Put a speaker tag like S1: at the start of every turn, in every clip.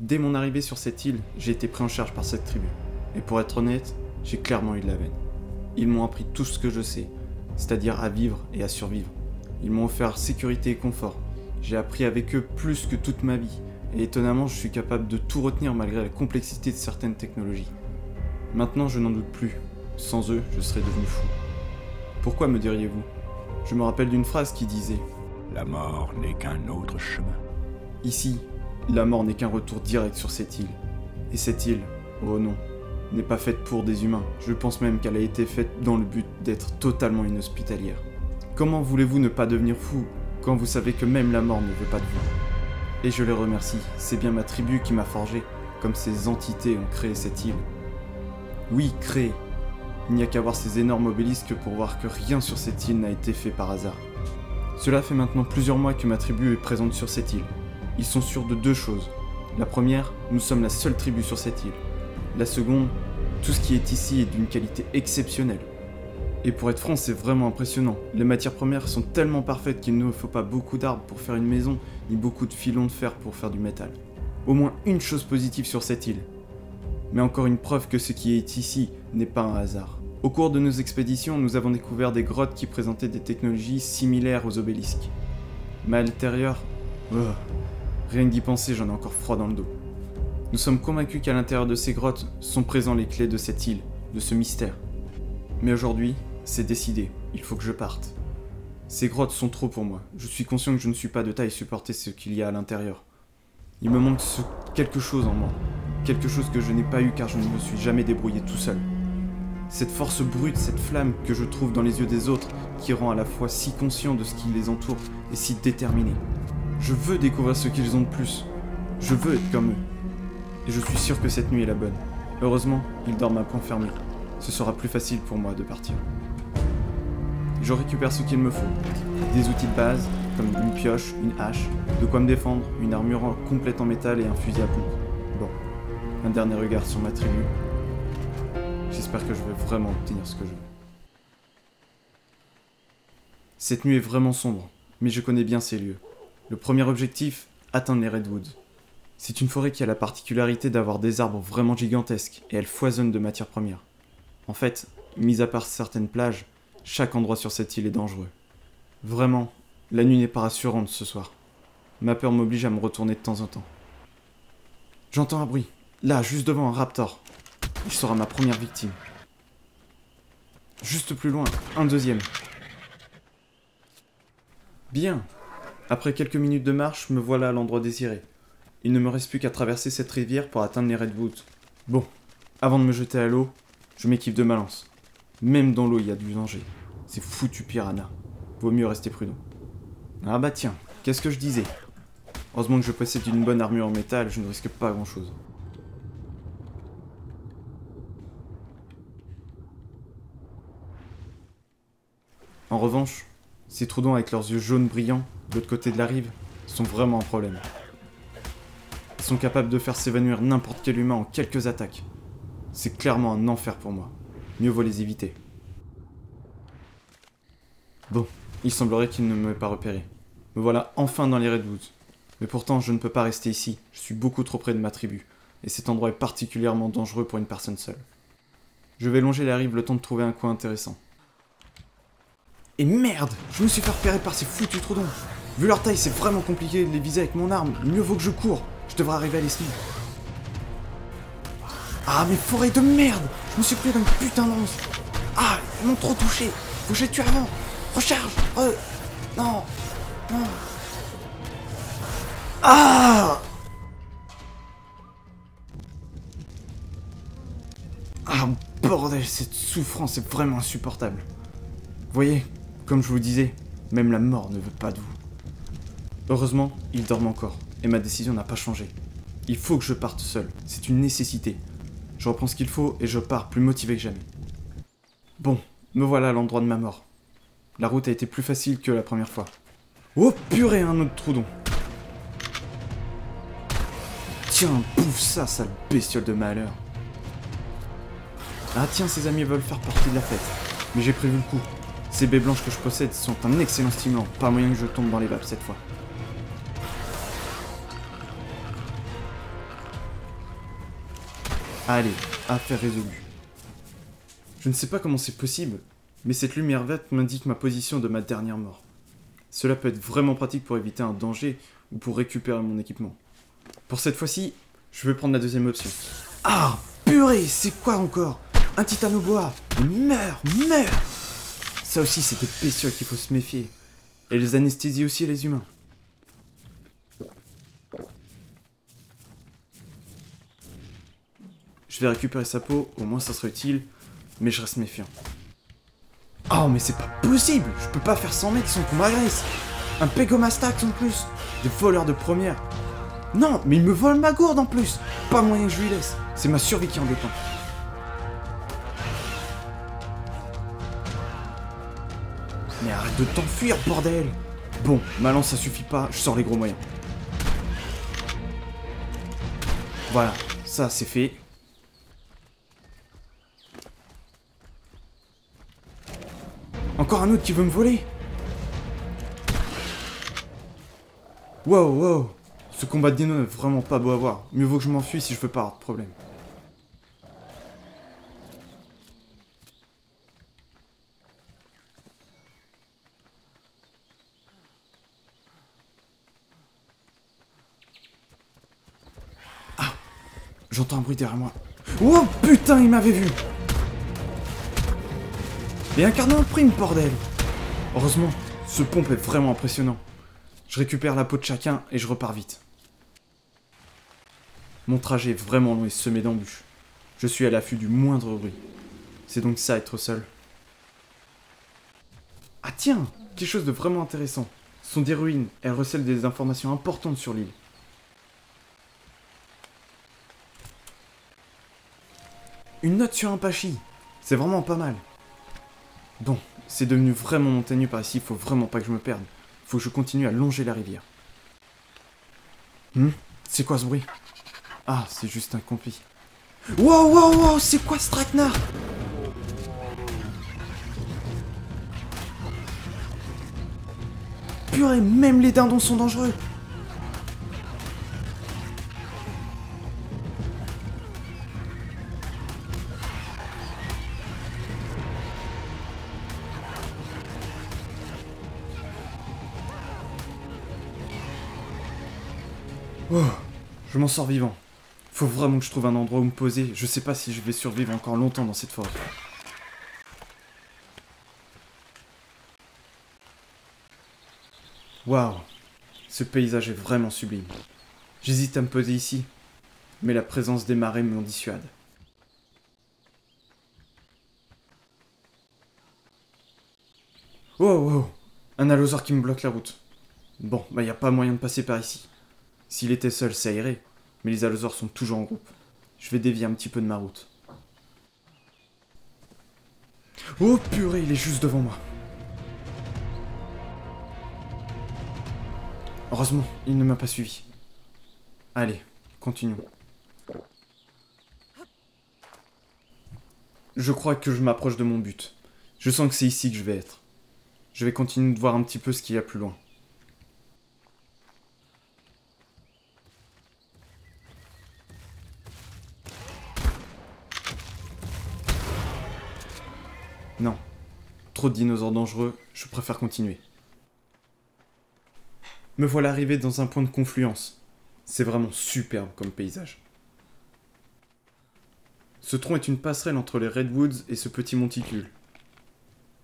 S1: Dès mon arrivée sur cette île, j'ai été pris en charge par cette tribu. Et pour être honnête, j'ai clairement eu de la veine. Ils m'ont appris tout ce que je sais, c'est-à-dire à vivre et à survivre. Ils m'ont offert sécurité et confort. J'ai appris avec eux plus que toute ma vie, et étonnamment, je suis capable de tout retenir malgré la complexité de certaines technologies. Maintenant, je n'en doute plus. Sans eux, je serais devenu fou. Pourquoi me diriez-vous? Je me rappelle d'une phrase qui disait
S2: La mort n'est qu'un autre chemin.
S1: Ici, la mort n'est qu'un retour direct sur cette île. Et cette île, oh non, n'est pas faite pour des humains. Je pense même qu'elle a été faite dans le but d'être totalement inhospitalière. Comment voulez-vous ne pas devenir fou quand vous savez que même la mort ne veut pas de vous? Et je les remercie, c'est bien ma tribu qui m'a forgé, comme ces entités ont créé cette île. Oui, créé. Il n'y a qu'à voir ces énormes obélisques pour voir que rien sur cette île n'a été fait par hasard. Cela fait maintenant plusieurs mois que ma tribu est présente sur cette île. Ils sont sûrs de deux choses. La première, nous sommes la seule tribu sur cette île. La seconde, tout ce qui est ici est d'une qualité exceptionnelle. Et pour être franc, c'est vraiment impressionnant. Les matières premières sont tellement parfaites qu'il ne faut pas beaucoup d'arbres pour faire une maison, ni beaucoup de filons de fer pour faire du métal. Au moins une chose positive sur cette île. Mais encore une preuve que ce qui est ici n'est pas un hasard. Au cours de nos expéditions, nous avons découvert des grottes qui présentaient des technologies similaires aux obélisques. Mais à l'intérieur, oh, Rien que d'y penser, j'en ai encore froid dans le dos. Nous sommes convaincus qu'à l'intérieur de ces grottes sont présents les clés de cette île, de ce mystère. Mais aujourd'hui, c'est décidé, il faut que je parte. Ces grottes sont trop pour moi. Je suis conscient que je ne suis pas de taille supporter ce qu'il y a à l'intérieur. Il me manque quelque chose en moi. Quelque chose que je n'ai pas eu car je ne me suis jamais débrouillé tout seul. Cette force brute, cette flamme que je trouve dans les yeux des autres, qui rend à la fois si conscient de ce qui les entoure et si déterminé. Je veux découvrir ce qu'ils ont de plus. Je veux être comme eux. Et je suis sûr que cette nuit est la bonne. Heureusement, ils dorment à point fermé. Ce sera plus facile pour moi de partir. Je récupère ce qu'il me faut. Des outils de base, comme une pioche, une hache, de quoi me défendre, une armure complète en métal et un fusil à pompe. Bon, un dernier regard sur ma tribu. J'espère que je vais vraiment obtenir ce que je veux. Cette nuit est vraiment sombre, mais je connais bien ces lieux. Le premier objectif, atteindre les Redwoods. C'est une forêt qui a la particularité d'avoir des arbres vraiment gigantesques et elle foisonne de matières premières. En fait, mis à part certaines plages, chaque endroit sur cette île est dangereux. Vraiment, la nuit n'est pas rassurante ce soir. Ma peur m'oblige à me retourner de temps en temps. J'entends un bruit, là, juste devant un raptor. Il sera ma première victime. Juste plus loin, un deuxième. Bien, après quelques minutes de marche, me voilà à l'endroit désiré. Il ne me reste plus qu'à traverser cette rivière pour atteindre les Redwoods. Bon, avant de me jeter à l'eau, je m'équipe de ma lance. Même dans l'eau, il y a du danger. C'est foutu piranha. Vaut mieux rester prudent. Ah bah tiens, qu'est-ce que je disais? Heureusement que je possède une bonne armure en métal, je ne risque pas grand-chose. En revanche, ces troudons avec leurs yeux jaunes brillants de l'autre côté de la rive, sont vraiment un problème. Ils sont capables de faire s'évanouir n'importe quel humain en quelques attaques. C'est clairement un enfer pour moi. Mieux vaut les éviter. Bon, il semblerait qu'ils ne m'aient pas repéré. Me voilà enfin dans les Redwoods. Mais pourtant, je ne peux pas rester ici. Je suis beaucoup trop près de ma tribu. Et cet endroit est particulièrement dangereux pour une personne seule. Je vais longer la rive le temps de trouver un coin intéressant. Et merde Je me suis fait repérer par ces foutus troudons Vu leur taille, c'est vraiment compliqué de les viser avec mon arme. Mieux vaut que je cours. Je devrais arriver à les. Ah, mais forêt de merde Je me suis pris une putain de Ah, ils m'ont trop touché. Faut que je les avant. Recharge euh... Non Non Ah Ah, bordel, cette souffrance est vraiment insupportable. Voyez, comme je vous disais, même la mort ne veut pas de vous. Heureusement, ils dorment encore, et ma décision n'a pas changé. Il faut que je parte seul, c'est une nécessité. Je reprends ce qu'il faut et je pars plus motivé que jamais. Bon, me voilà à l'endroit de ma mort. La route a été plus facile que la première fois. Oh purée, un autre troudon Tiens, bouffe ça, sale bestiole de malheur Ah tiens, ses amis veulent faire partie de la fête. Mais j'ai prévu le coup. Ces baies blanches que je possède sont un excellent stimulant, pas moyen que je tombe dans les vapes cette fois. Allez, affaire résolue. Je ne sais pas comment c'est possible, mais cette lumière verte m'indique ma position de ma dernière mort. Cela peut être vraiment pratique pour éviter un danger ou pour récupérer mon équipement. Pour cette fois-ci, je vais prendre la deuxième option. Ah, purée, c'est quoi encore? Un titanoboa Meurs, meurs Ça aussi, c'est des bestioles qu'il faut se méfier. Et les anesthésies aussi les humains. Je vais récupérer sa peau, au moins ça sera utile, mais je reste méfiant. Oh, mais c'est pas possible Je peux pas faire 100 mètres sans qu'on m'agresse Un Pegomastax en plus Des voleurs de première Non, mais il me vole ma gourde en plus Pas moyen que je lui laisse C'est ma survie qui en dépend. De t'enfuir, bordel Bon, ma lance ça suffit pas, je sors les gros moyens. Voilà, ça c'est fait. Encore un autre qui veut me voler Wow, wow Ce combat de dino n'est vraiment pas beau à voir. Mieux vaut que je m'enfuis si je veux pas avoir de problème. J'entends un bruit derrière moi. Oh putain, il m'avait vu et un cardinal prime, bordel Heureusement, ce pompe est vraiment impressionnant. Je récupère la peau de chacun et je repars vite. Mon trajet est vraiment long et semé d'embûches. Je suis à l'affût du moindre bruit. C'est donc ça être seul. Ah tiens, quelque chose de vraiment intéressant. Ce sont des ruines, elles recèlent des informations importantes sur l'île. Une note sur un pachi. C'est vraiment pas mal. Bon, c'est devenu vraiment montagneux par ici, faut vraiment pas que je me perde. Faut que je continue à longer la rivière. Hum C'est quoi ce bruit? Ah, c'est juste un compi. Wow, wow, wow, c'est quoi ce traquenard? Purée, même les dindons sont dangereux Oh, je m'en sors vivant. Faut vraiment que je trouve un endroit où me poser. Je sais pas si je vais survivre encore longtemps dans cette forêt. Waouh, ce paysage est vraiment sublime. J'hésite à me poser ici, mais la présence des marées m'en dissuade. Wow, wow, un allosaure qui me bloque la route. Bon, bah y a pas moyen de passer par ici. S'il était seul, ça irait, mais les allosaures sont toujours en groupe. Je vais dévier un petit peu de ma route. Oh purée, il est juste devant moi. Heureusement, il ne m'a pas suivi. Allez, continuons. Je crois que je m'approche de mon but. Je sens que c'est ici que je vais être. Je vais continuer de voir un petit peu ce qu'il y a plus loin. Non. Trop de dinosaures dangereux, je préfère continuer. Me voilà arrivé dans un point de confluence. C'est vraiment superbe comme paysage. Ce tronc est une passerelle entre les Redwoods et ce petit monticule.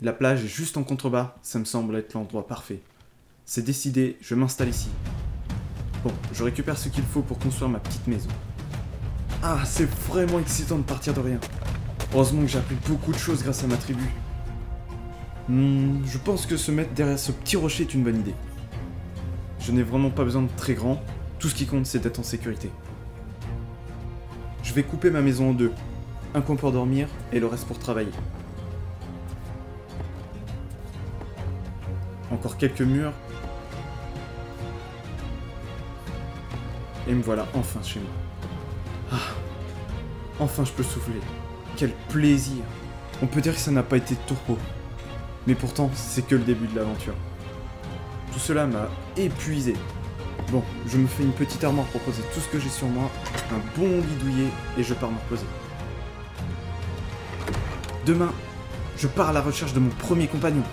S1: La plage est juste en contrebas, ça me semble être l'endroit parfait. C'est décidé, je m'installe ici. Bon, je récupère ce qu'il faut pour construire ma petite maison. Ah, c'est vraiment excitant de partir de rien. Heureusement que j'ai appris beaucoup de choses grâce à ma tribu. Hmm, je pense que se mettre derrière ce petit rocher est une bonne idée. Je n'ai vraiment pas besoin de très grand, tout ce qui compte c'est d'être en sécurité. Je vais couper ma maison en deux, un coin pour dormir et le reste pour travailler. Encore quelques murs. Et me voilà enfin chez moi. Ah, enfin je peux souffler. Quel plaisir On peut dire que ça n'a pas été de tourpeau. Mais pourtant, c'est que le début de l'aventure. Tout cela m'a épuisé. Bon, je me fais une petite armoire pour poser tout ce que j'ai sur moi, un bon lit douillet, et je pars me reposer. Demain, je pars à la recherche de mon premier compagnon.